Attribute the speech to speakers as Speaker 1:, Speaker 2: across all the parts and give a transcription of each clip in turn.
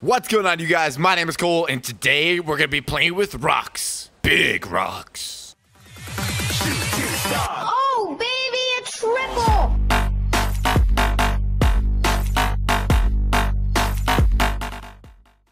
Speaker 1: What's going on, you guys? My name is Cole, and today we're gonna be playing with rocks. Big rocks.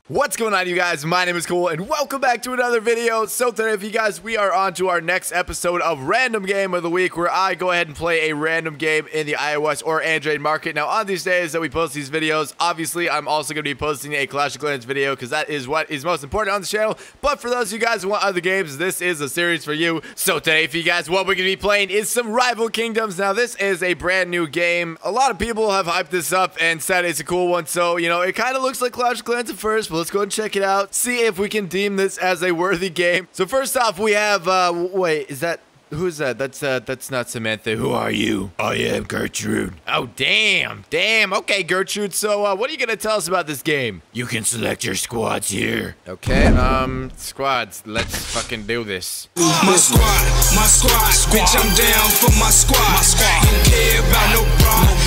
Speaker 1: What's going on, you guys? My name is Cool and welcome back to another video. So today, if you guys, we are on to our next episode of Random Game of the Week, where I go ahead and play a random game in the iOS or Android market. Now, on these days that we post these videos, obviously, I'm also going to be posting a Clash of Clans video, because that is what is most important on the channel. But for those of you guys who want other games, this is a series for you. So today, for you guys, what we're going to be playing is some Rival Kingdoms. Now, this is a brand new game. A lot of people have hyped this up and said it's a cool one. So, you know, it kind of looks like Clash of Clans at first, let's go and check it out. See if we can deem this as a worthy game. So first off, we have, uh, wait, is that, who's that? That's, uh, that's not Samantha. Who are you? I am Gertrude. Oh, damn. Damn. Okay, Gertrude. So, uh, what are you gonna tell us about this game? You can select your squads here. Okay, um, squads. Let's fucking do this.
Speaker 2: My squad, my squad, bitch, I'm down for my squad. My squad, don't care about no problem.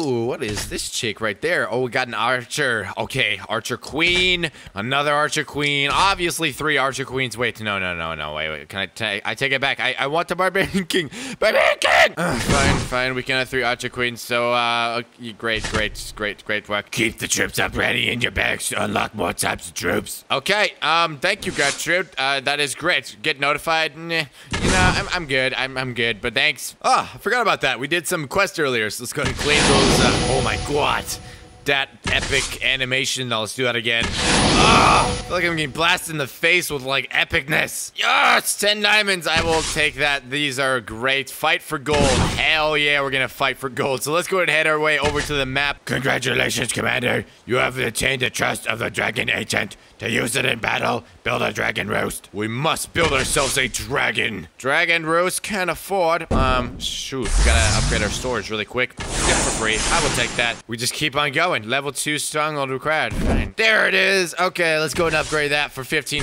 Speaker 1: Ooh, what is this chick right there? Oh, we got an archer. Okay, archer queen, another archer queen. Obviously, three archer queens. Wait, no, no, no, no. Wait, wait. Can I take? I take it back. I, I want the barbarian king. Barbarian king. Ugh, fine, fine. We can have three archer queens. So, uh, great, great, great, great work. Keep the troops up ready in your bags to unlock more types of troops. Okay. Um, thank you, Gertrude. Uh, that is great. Get notified. Nah, I'm, I'm good. I'm, I'm good. But thanks. Oh, I forgot about that. We did some quest earlier, so let's go and claim those. Uh, oh my god. That epic animation. Now let's do that again. Ah, I feel like I'm getting blasted in the face with like epicness. Yes, 10 diamonds. I will take that. These are great. Fight for gold. Hell yeah, we're gonna fight for gold. So let's go and head our way over to the map. Congratulations, Commander. You have attained the trust of the Dragon Agent. To use it in battle, build a dragon roost. We must build ourselves a dragon. Dragon roost can afford. Um, shoot, we gotta upgrade our storage really quick. Get for free. I will take that. We just keep on going. Level two stronghold required. Fine. There it is. Okay, let's go and upgrade that for 1500.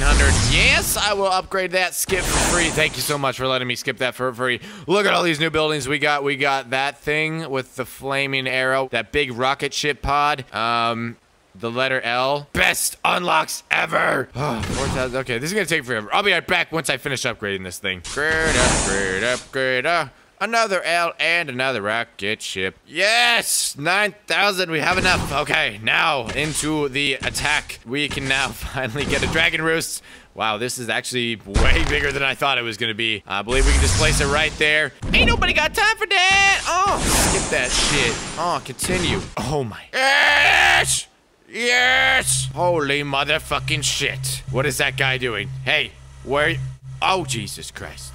Speaker 1: Yes, I will upgrade that. Skip for free. Thank you so much for letting me skip that for free. Look at all these new buildings we got. We got that thing with the flaming arrow, that big rocket ship pod. Um, the letter L. Best unlocks ever. Oh, 4,000. Okay, this is gonna take forever. I'll be right back once I finish upgrading this thing. Upgrade, upgrade, upgrade. Uh, another L and another rocket ship. Yes! 9,000. We have enough. Okay, now into the attack. We can now finally get a dragon roost. Wow, this is actually way bigger than I thought it was gonna be. I believe we can just place it right there. Ain't nobody got time for that. Oh, skip that shit. Oh, continue. Oh my. Yes! Yes! Holy motherfucking shit. What is that guy doing? Hey, where? Oh, Jesus Christ.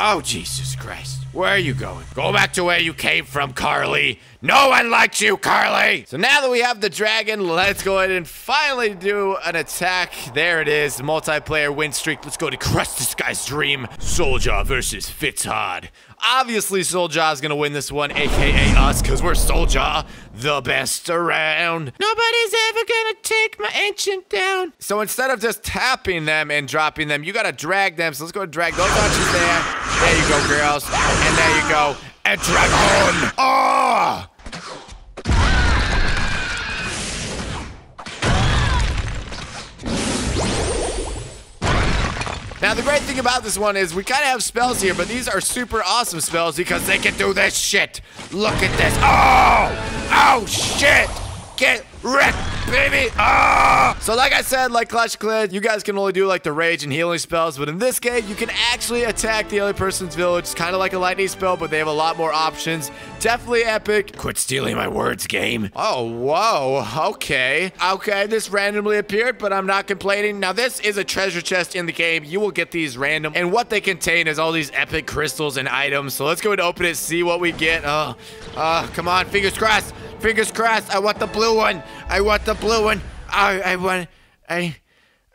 Speaker 1: Oh, Jesus Christ. Where are you going? Go back to where you came from, Carly. No one likes you, Carly. So now that we have the dragon, let's go ahead and finally do an attack. There it is, multiplayer win streak. Let's go to crush this guy's dream. Soldier versus Fitzhard. Obviously, Soulja is gonna win this one, aka us, because we're Soulja, the best around. Nobody's ever gonna take my ancient down. So instead of just tapping them and dropping them, you gotta drag them. So let's go and drag those archers there. There you go, girls. And there you go. A dragon! Oh! Ah! The great thing about this one is we kind of have spells here, but these are super awesome spells because they can do this shit. Look at this. Oh! Oh, shit! Get wrecked, baby! Ah! So like I said, like Clash of Clans, you guys can only do like the rage and healing spells, but in this game, you can actually attack the other person's village. It's kind of like a lightning spell, but they have a lot more options. Definitely epic. Quit stealing my words, game. Oh, whoa. Okay. Okay, this randomly appeared, but I'm not complaining. Now, this is a treasure chest in the game. You will get these random, and what they contain is all these epic crystals and items. So let's go and open it, see what we get. Oh, oh, come on, fingers crossed. Fingers crossed. I want the blue one. I want the blue one. I, I want, I,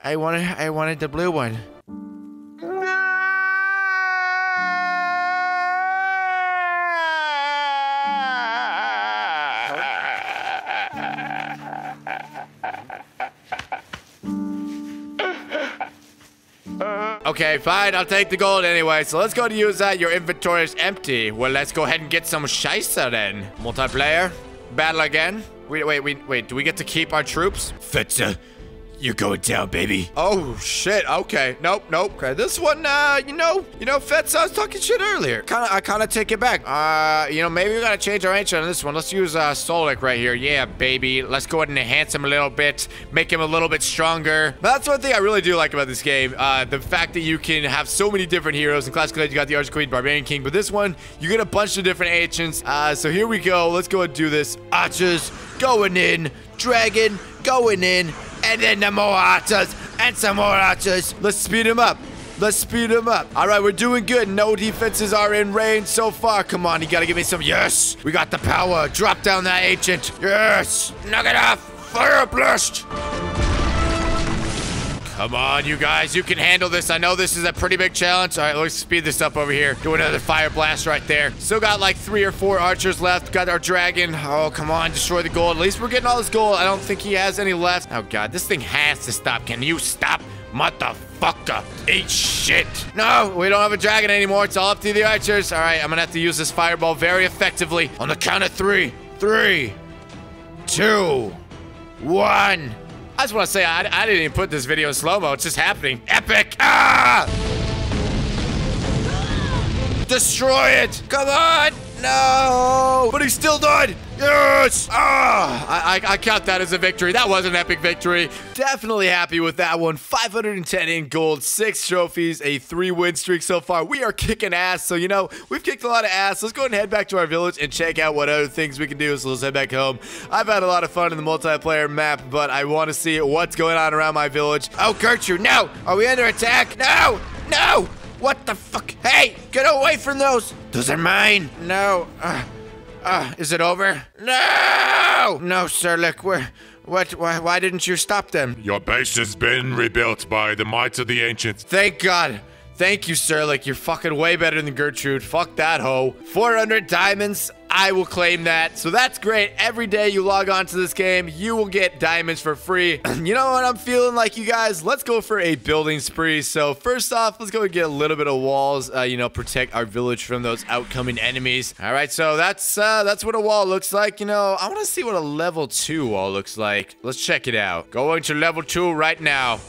Speaker 1: I wanted, I wanted the blue one. Okay, fine. I'll take the gold anyway. So let's go to use that. Your inventory is empty. Well, let's go ahead and get some Scheisse then. Multiplayer. Battle again. Wait, wait, wait, wait. Do we get to keep our troops?
Speaker 3: Fetza, uh, you're going down, baby.
Speaker 1: Oh shit. Okay. Nope. Nope. Okay. This one. Uh. You know. You know. Fetz. I was talking shit earlier. Kind of. I kind of take it back. Uh. You know. Maybe we gotta change our ancient on this one. Let's use uh Solik right here. Yeah, baby. Let's go ahead and enhance him a little bit. Make him a little bit stronger. That's one thing I really do like about this game. Uh. The fact that you can have so many different heroes. In Classic you got the Archer Queen, Barbarian King, but this one you get a bunch of different ancients. Uh. So here we go. Let's go and do this. Archers going in. Dragon going in. And then the more archers and some more archers. Let's speed him up. Let's speed him up. All right, we're doing good. No defenses are in range so far. Come on, you gotta give me some. Yes, we got the power. Drop down that ancient. Yes, knock it off. Fire blast. Come on, you guys. You can handle this. I know this is a pretty big challenge. All right, let's speed this up over here. Do another fire blast right there. Still got like three or four archers left. Got our dragon. Oh, come on. Destroy the gold. At least we're getting all this gold. I don't think he has any left. Oh, God. This thing has to stop. Can you stop? Motherfucker. Eat shit. No, we don't have a dragon anymore. It's all up to the archers. All right, I'm going to have to use this fireball very effectively. On the count of three. Three. Two. One. I just want to say, I, I didn't even put this video in slow-mo. It's just happening. Epic! Ah! Destroy it! Come on! No! But he still died! Yes! Ah! I, I, I count that as a victory. That was an epic victory. Definitely happy with that one. 510 in gold, six trophies, a three win streak so far. We are kicking ass. So, you know, we've kicked a lot of ass. Let's go and head back to our village and check out what other things we can do. So let's head back home. I've had a lot of fun in the multiplayer map, but I want to see what's going on around my village. Oh, Gertrude, no! Are we under attack? No! No! What the fuck? Hey, get away from those! Those are mine! No. Uh, uh, is it over? No! No, sir, look, we're... What? Why, why didn't you stop them?
Speaker 4: Your base has been rebuilt by the might of the ancients.
Speaker 1: Thank God. Thank you, sir. Like, you're fucking way better than Gertrude. Fuck that hoe. 400 diamonds. I will claim that. So that's great. Every day you log on to this game, you will get diamonds for free. you know what I'm feeling like, you guys? Let's go for a building spree. So first off, let's go and get a little bit of walls, uh, you know, protect our village from those outcoming enemies. All right, so that's uh, that's what a wall looks like. You know, I want to see what a level two wall looks like. Let's check it out. Going to level two right now.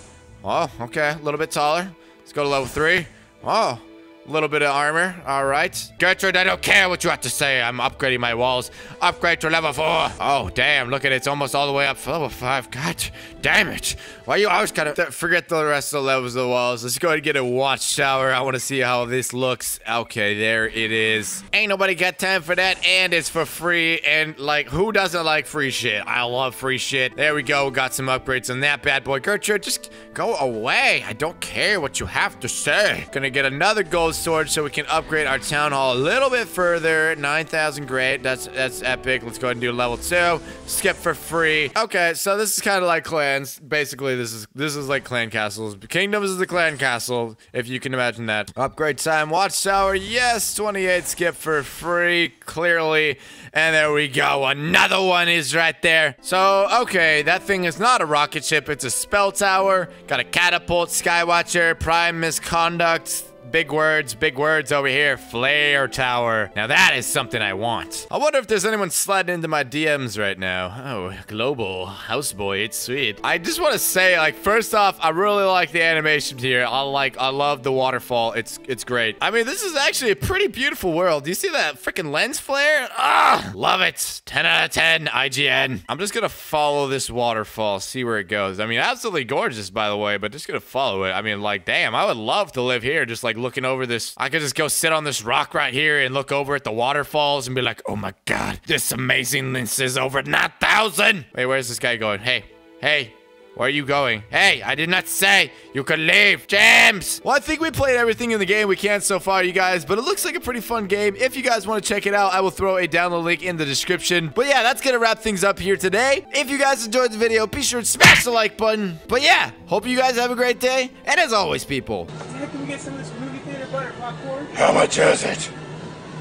Speaker 1: Oh, okay, a little bit taller. Let's go to level three. Oh, a little bit of armor. All right. Gertrude, I don't care what you have to say. I'm upgrading my walls. Upgrade to level four. Oh, damn. Look at it. It's almost all the way up to level five. God damn it. Why you always gotta th- forget the rest of the levels of the walls? Let's go ahead and get a watchtower. I want to see how this looks. Okay, there it is. Ain't nobody got time for that. And it's for free. And, like, who doesn't like free shit? I love free shit. There we go. Got some upgrades on that bad boy. Gertrude, just go away. I don't care what you have to say. Gonna get another gold sword so we can upgrade our town hall a little bit further. 9,000, great. That's that's epic. Let's go ahead and do level two. Skip for free. Okay, so this is kind of like clans. Basically, this is this is like clan castles. Kingdoms is the clan castle, if you can imagine that. Upgrade time. Watchtower. Yes, 28. Skip for free. Clearly. And there we go. Another one is right there. So, okay, that thing is not a rocket ship. It's a spell tower. Got a catapult, skywatcher, prime misconduct. Big words, big words over here. Flare Tower. Now that is something I want. I wonder if there's anyone sliding into my DMs right now. Oh, global houseboy, it's sweet. I just want to say, like, first off, I really like the animation here. I like, I love the waterfall. It's, it's great. I mean, this is actually a pretty beautiful world. Do you see that freaking lens flare? Ah, love it. 10 out of 10, IGN. I'm just gonna follow this waterfall, see where it goes. I mean, absolutely gorgeous, by the way, but just gonna follow it. I mean, like, damn, I would love to live here, just like looking over this. I could just go sit on this rock right here and look over at the waterfalls and be like, oh my god, this amazingness is over 9,000. Wait, where's this guy going? Hey, hey, where are you going? Hey, I did not say you could leave. James! Well, I think we played everything in the game we can so far, you guys, but it looks like a pretty fun game. If you guys want to check it out, I will throw a download link in the description. But yeah, that's going to wrap things up here today. If you guys enjoyed the video, be sure to smash the like button. But yeah, hope you guys have a great day. And as always, people,
Speaker 5: Hey, can we get some of this movie theater butter popcorn?
Speaker 4: How much is it?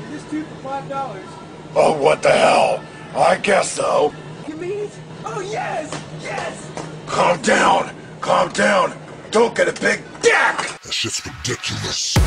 Speaker 5: This two for five dollars.
Speaker 4: Oh, what the hell? I guess so.
Speaker 5: You mean it? Oh yes, yes.
Speaker 4: Calm down. Calm down. Don't get a big dick.
Speaker 6: That shit's ridiculous.